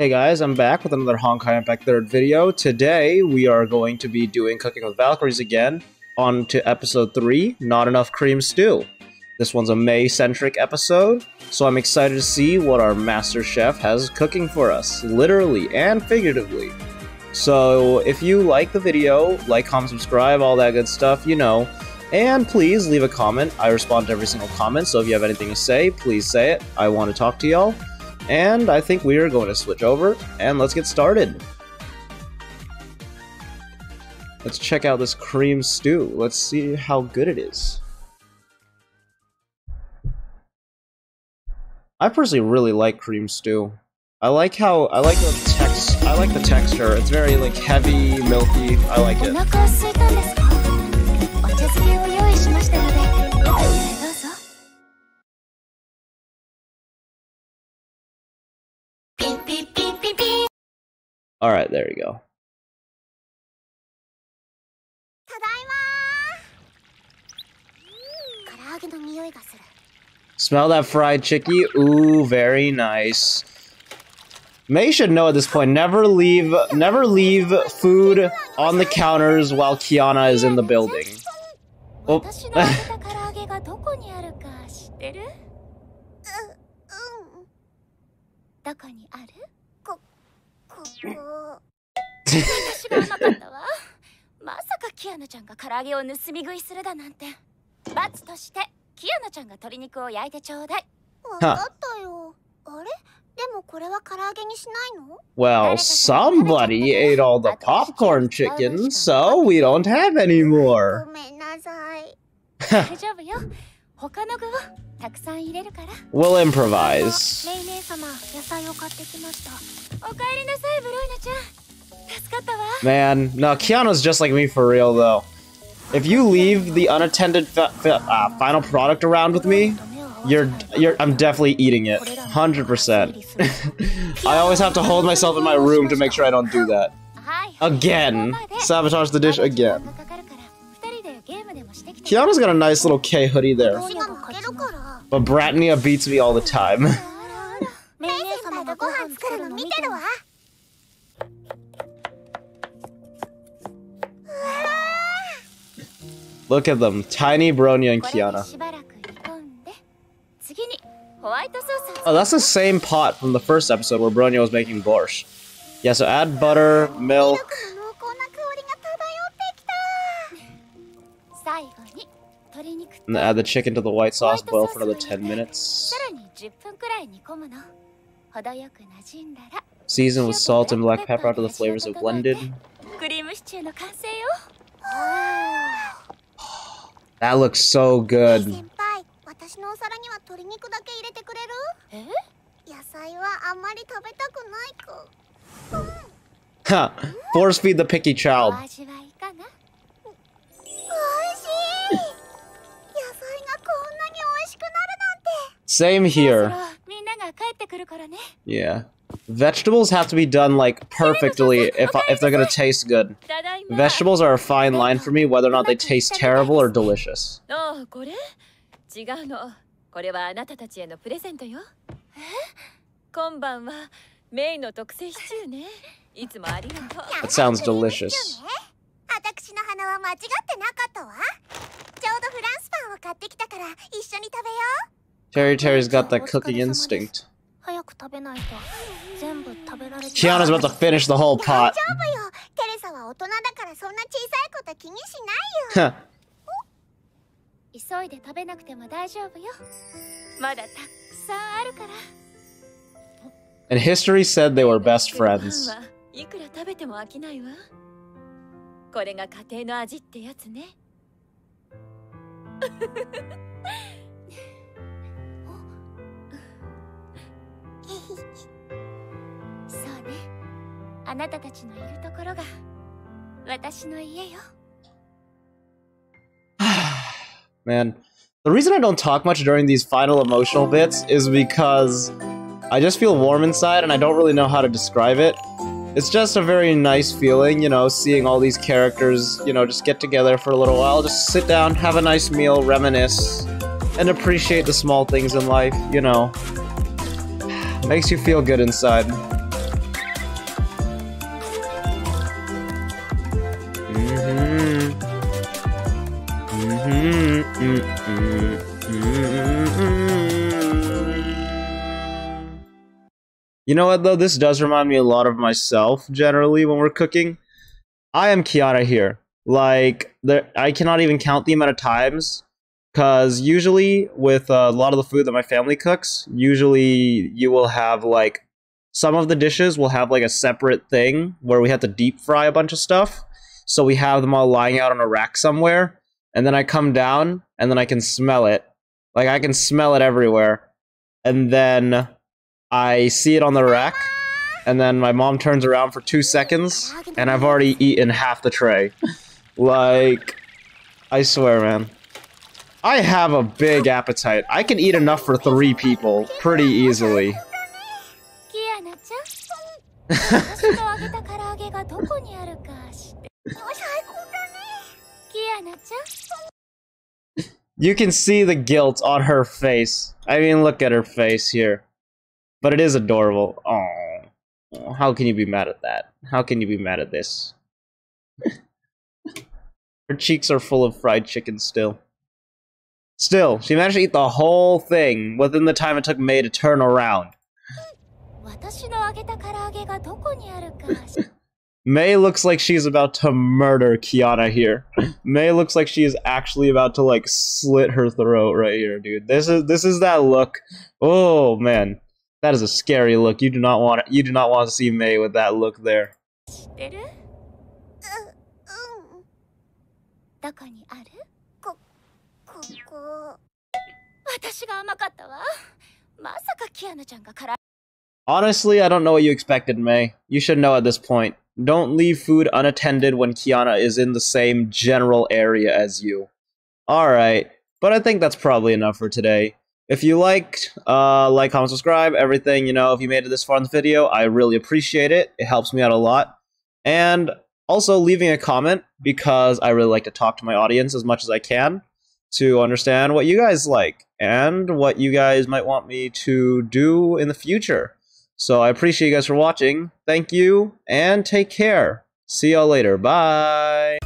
Hey guys, I'm back with another Honkai Impact 3rd video. Today, we are going to be doing Cooking with Valkyries again, on to episode 3, Not Enough Cream Stew. This one's a Mei-centric episode, so I'm excited to see what our master chef has cooking for us, literally and figuratively. So, if you like the video, like, comment, subscribe, all that good stuff, you know. And please leave a comment. I respond to every single comment, so if you have anything to say, please say it. I want to talk to y'all. And I think we are going to switch over and let's get started. Let's check out this cream stew. Let's see how good it is. I personally really like cream stew. I like how I like the text I like the texture. It's very like heavy, milky. I like it. All right, there we go. Smell that fried chicky? Ooh, very nice. Mei should know at this point, never leave never leave food on the counters while Kiana is in the building. Oh. Uh, um. Well, somebody ate all the popcorn chicken, so we don't have any more. we'll improvise. Man, no, Kiana's just like me for real, though. If you leave the unattended uh, final product around with me, you're, you're, I'm definitely eating it. 100%. I always have to hold myself in my room to make sure I don't do that. Again. Sabotage the dish again. Kiana's got a nice little K hoodie there. But Bronya beats me all the time. Look at them, tiny Bronya and Kiana. Oh, that's the same pot from the first episode where Bronya was making borscht. Yeah, so add butter, milk. And add the chicken to the white sauce, boil for another 10 minutes. Season with salt and black pepper after the flavors have blended. That looks so good. Ha! Force feed the picky child. Oh, Same here. Yeah. Vegetables have to be done like perfectly if if they're gonna taste good. Vegetables are a fine line for me whether or not they taste terrible or delicious. That sounds delicious. Terry Terry's got that cooking instinct. Kiana's about to finish the whole pot. and history said they were best friends. Man, the reason I don't talk much during these final emotional bits is because I just feel warm inside and I don't really know how to describe it. It's just a very nice feeling, you know, seeing all these characters, you know, just get together for a little while, just sit down, have a nice meal, reminisce, and appreciate the small things in life, you know. Makes you feel good inside. You know what though? This does remind me a lot of myself generally when we're cooking. I am Kiana here. Like there I cannot even count the amount of times because usually with uh, a lot of the food that my family cooks, usually you will have like some of the dishes will have like a separate thing where we have to deep fry a bunch of stuff. So we have them all lying out on a rack somewhere, and then I come down and then I can smell it. Like I can smell it everywhere, and then I see it on the rack, and then my mom turns around for two seconds, and I've already eaten half the tray. like, I swear, man. I have a big appetite. I can eat enough for three people pretty easily. you can see the guilt on her face. I mean, look at her face here. But it is adorable. Oh, how can you be mad at that? How can you be mad at this? Her cheeks are full of fried chicken still. Still, she managed to eat the whole thing within the time it took Mei to turn around. Mei looks like she's about to murder Kiana here. Mei looks like she is actually about to like slit her throat right here, dude. This is this is that look. Oh man. That is a scary look. You do not want you do not want to see Mei with that look there. Honestly, I don't know what you expected, Mei. You should know at this point. Don't leave food unattended when Kiana is in the same general area as you. Alright, but I think that's probably enough for today. If you liked, uh, like, comment, subscribe, everything, you know, if you made it this far in the video, I really appreciate it. It helps me out a lot. And also leaving a comment because I really like to talk to my audience as much as I can to understand what you guys like and what you guys might want me to do in the future. So I appreciate you guys for watching. Thank you and take care. See y'all later. Bye.